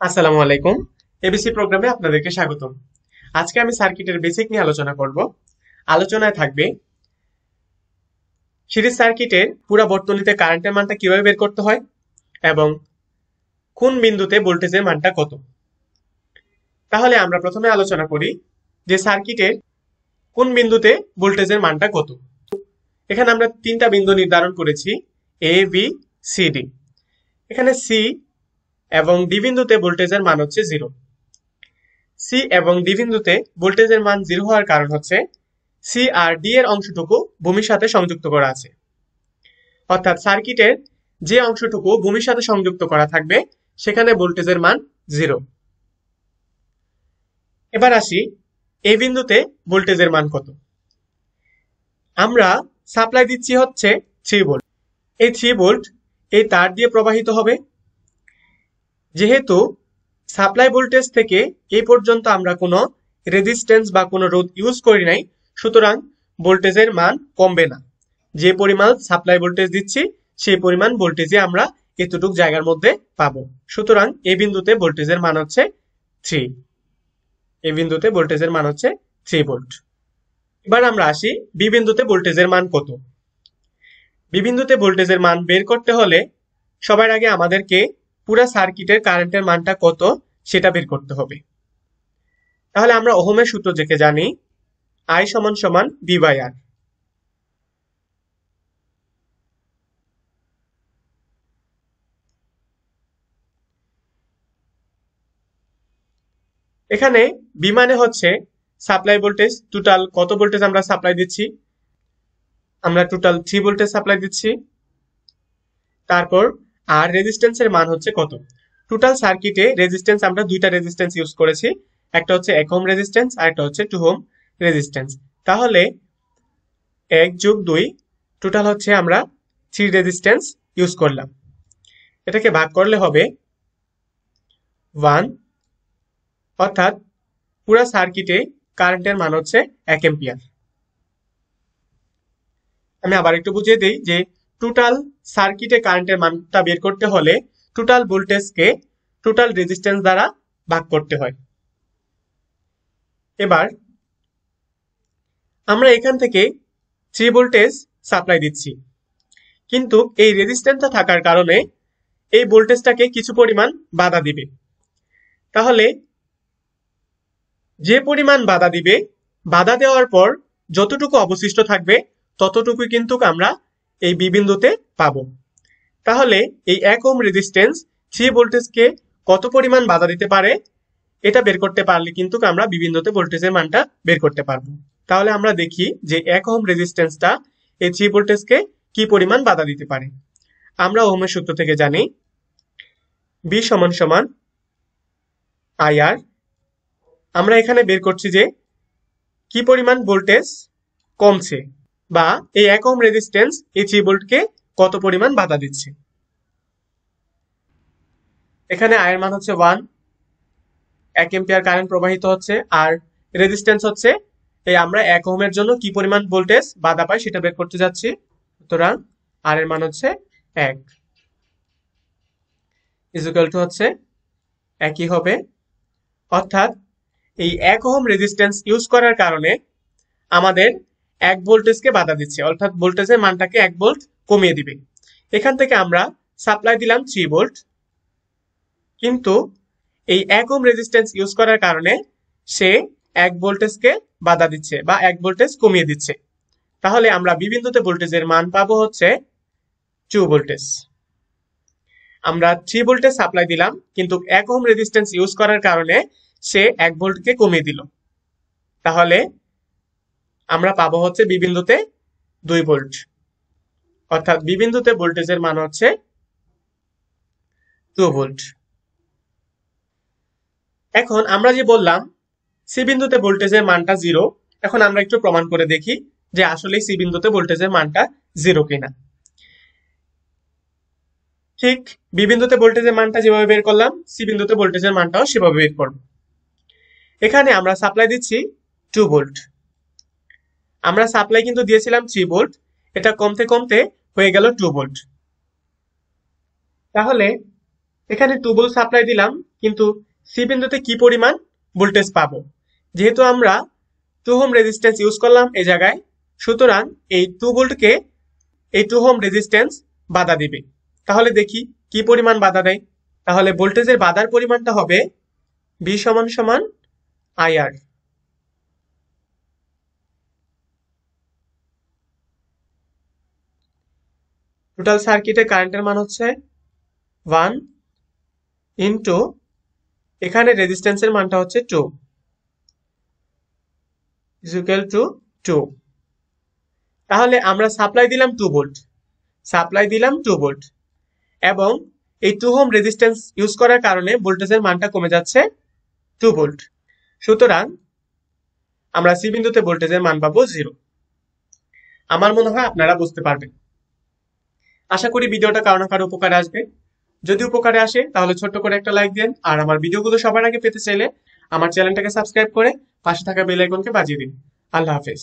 আসসালামু আলাইকুম। এবিসি প্রোগ্রামে আপনাদেরকে স্বাগতম। আজকে আমি সার্কিটের বেসিক নিয়ে আলোচনা করব। আলোচনায় থাকবে, সিরিজ সার্কিটের পুরো বর্তনীতে কারেন্টের মানটা কীভাবে বের করতে হয় এবং কোন বিন্দুতে ভোল্টেজের মানটা কত। তাহলে আমরা প্রথমে আলোচনা করি যে সার্কিটের কোন বিন্দুতে ভোল্টেজের মানটা কত। এখানে আমরা তিনটা বিন্দু নির্ধারণ করেছি এ বি সি ডি এখানে সি এবং ডি বিন্দুতে ভোল্টেজের মান হচ্ছে জিরো। সি এবং ডি বিন্দুতে ভোল্টেজের মান জিরো হওয়ার কারণ হচ্ছে সি আর ডি এর অংশটুকু ভূমির সাথে সংযুক্ত করা আছে। অর্থাৎ সার্কিটের যে অংশটুকু ভূমির সাথে সংযুক্ত করা থাকবে, সেখানে ভোল্টেজের মান জিরো। এবার আসি এই বিন্দুতে ভোল্টেজের মান কত। আমরা সাপ্লাই দিচ্ছি হচ্ছে থ্রি ভোল্ট। এই থ্রি ভোল্ট, এই তার দিয়ে প্রবাহিত হবে যেহেতু সাপ্লাই ভোল্টেজ থেকে এ পর্যন্ত আমরা কোনো রেজিস্ট্যান্স বা কোনো রোধ ইউজ করি নাই, সুতরাং ভোল্টেজের মান কমবে না। যে পরিমাণ সাপ্লাই ভোল্টেজ দিচ্ছি, সেই পরিমাণ ভোল্টেজে আমরা এতটুক জায়গার মধ্যে পাবো। সুতরাং এই বিন্দুতে ভোল্টেজের মান হচ্ছে থ্রি এই বিন্দুতে ভোল্টেজের মান হচ্ছে থ্রি ভোল্ট এবার আমরা আসি বি বিন্দুতে ভোল্টেজের মান কত। বি বিন্দুতে ভোল্টেজের মান বের করতে হলে সবার আগে আমাদেরকে পুরো সার্কিটের কারেন্টের মানটা কত সেটা বের করতে হবে। তাহলে আমরা ওহমের সূত্র থেকে জানি আই সমান সমান বি বাই আর এখানে বি মানে হচ্ছে সাপ্লাই ভোল্টেজ টোটাল কত ভোল্টেজ আমরা সাপ্লাই দিচ্ছি? আমরা টোটাল থ্রি ভোল্টেজ সাপ্লাই দিচ্ছি। তারপর আর রেজিস্ট্যান্সের মান হচ্ছে কত? টোটাল সার্কিটে রেজিস্ট্যান্স আমরা দুইটা রেজিস্ট্যান্স ইউজ করেছি। একটা হচ্ছে এক হোম রেজিস্ট্যান্স আর একটা হচ্ছে টু হোম রেজিস্ট্যান্স তাহলে এক যোগ দুই টোটাল হচ্ছে আমরা থ্রি রেজিস্ট্যান্স ইউজ করলাম। এটাকে ভাগ করলে হবে ওয়ান অর্থাৎ পুরা সার্কিটে কারেন্টের মান হচ্ছে এক এম্পিয়ার আমি আবার একটু বুঝিয়ে দিই যে টোটাল সার্কিটে কারেন্টের মানটা বের করতে হলে টোটাল ভোল্টেজকে টোটাল রেজিস্ট্যান্স দ্বারা ভাগ করতে হয়। এবার আমরা এখান থেকে থ্রি ভোল্টেজ সাপ্লাই দিচ্ছি। কিন্তু এই রেজিস্ট্যান্সটা থাকার কারণে এই ভোল্টেজটাকে কিছু পরিমাণ বাধা দিবে। তাহলে যে পরিমাণ বাধা দিবে, বাধা দেওয়ার পর যতটুকু অবশিষ্ট থাকবে ততটুকু কিন্তু আমরা এই বি বিন্দুতে পাবো। তাহলে এই এক ওম রেজিস্ট্যান্স থ্রি ভোল্টেজকে কত পরিমাণ বাধা দিতে পারে? এটা বের করতে পারলে কিন্তু আমরা বিবিন্দুতে ভোল্টেজের মানটা বের করতে পারব। তাহলে আমরা দেখি যে এক ওম রেজিস্ট্যান্সটা এই থ্রি ভোল্টেজকে কি পরিমাণ বাধা দিতে পারে। আমরা ওহমের সূত্র থেকে জানি বি সমান সমান আইআর আমরা এখানে বের করছি যে কি পরিমাণ ভোল্টেজ কমছে? বা এই এক ওম রেজিস্ট্যান্স এই থ্রি ভোল্টকে কত পরিমাণ বাধা দিচ্ছে? এখানে আয়ের মান হচ্ছে ওয়ান এক এম্পিয়ার কারেন্ট প্রবাহিত হচ্ছে, আর রেজিস্ট্যান্স হচ্ছে, এই আমরা এক ওহমের জন্য কি পরিমাণ ভোল্টেজ বাধা পাই সেটা বের করতে যাচ্ছি। সুতরাং আর এর মান হচ্ছে এক। ইজুকাল টু হচ্ছে একই হবে। অর্থাৎ এই এক ওহম রেজিস্ট্যান্স ইউজ করার কারণে আমাদের এক ভোল্টেজকে বাধা দিচ্ছে, অর্থাৎ ভোল্টেজের মানটাকে এক ভোল্ট কমিয়ে দিবে। এখান থেকে আমরা সাপ্লাই দিলাম থ্রি ভোল্ট কিন্তু এই এক ওম রেজিস্ট্যান্স ইউজ করার কারণে সে এক ভোল্টেজকে বাধা দিচ্ছে বা এক ভোল্টেজ কমিয়ে দিচ্ছে। তাহলে আমরা বিবিন্দুতে ভোল্টেজের মান পাবো হচ্ছে টু ভোল্টেজ আমরা থ্রি ভোল্টেজ সাপ্লাই দিলাম, কিন্তু এক ওম রেজিস্ট্যান্স ইউজ করার কারণে সে এক ভোল্টকে কমিয়ে দিল। তাহলে আমরা পাবো হচ্ছে বিবিন্দুতে দুই ভোল্ট। অর্থাৎ বিবিন্দুতে ভোল্টেজের মান হচ্ছে টু ভোল্ট। এখন আমরা যে বললাম সি বিন্দুতে ভোল্টেজের মানটা জিরো, এখন আমরা একটু প্রমাণ করে দেখি যে আসলে সি বিন্দুতে ভোল্টেজের মানটা জিরো কিনা। ঠিক বি বিন্দুতে ভোল্টেজের মানটা যেভাবে বের করলাম সি বিন্দুতে ভোল্টেজের মানটাও সেভাবে বের করব। এখানে আমরা সাপ্লাই দিচ্ছি টু ভোল্ট আমরা সাপ্লাই কিন্তু দিয়েছিলাম থ্রি ভোল্ট এটা কমতে কমতে হয়ে গেল টু ভোল্ট তাহলে এখানে টু ভোল্ট সাপ্লাই দিলাম, কিন্তু সি বিন্দুতে কি পরিমাণ ভোল্টেজ পাবো? যেহেতু আমরা টু হোম রেজিস্ট্যান্স ইউজ করলাম এই জায়গায়, সুতরাং এই টু ভোল্টকে এই টু হোম রেজিস্ট্যান্স বাধা দিবে। তাহলে দেখি কি পরিমাণ বাধা দেয়। তাহলে ভোল্টেজের বাধার পরিমাণটা হবে বি সমান সমান আইআর টোটাল সার্কিটে কারেন্টের মান হচ্ছে ওয়ান ইন্টু এখানে রেজিস্ট্যান্সের মানটা হচ্ছে টু ইকুয়াল টু টু তাহলে আমরা সাপ্লাই দিলাম টু ভোল্ট সাপ্লাই দিলাম টু ভোল্ট এবং এই টু হোম রেজিস্ট্যান্স ইউজ করার কারণে ভোল্টেজের মানটা কমে যাচ্ছে টু ভোল্ট সুতরাং আমরা সি বিন্দুতে ভোল্টেজের মান পাবো জিরো আমার মনে হয় আপনারা বুঝতে পারবেন। আশা করি ভিডিওটা কারও না কারও উপকারে আসবে। যদি উপকারে আসে, তাহলে ছোট্ট করে একটা লাইক দেন, আর আমার ভিডিওগুলো সবার আগে পেতে চাইলে আমার চ্যানেলটাকে সাবস্ক্রাইব করে পাশে থাকা বেল আইকনকে বাজিয়ে দিন। আল্লাহ হাফেজ।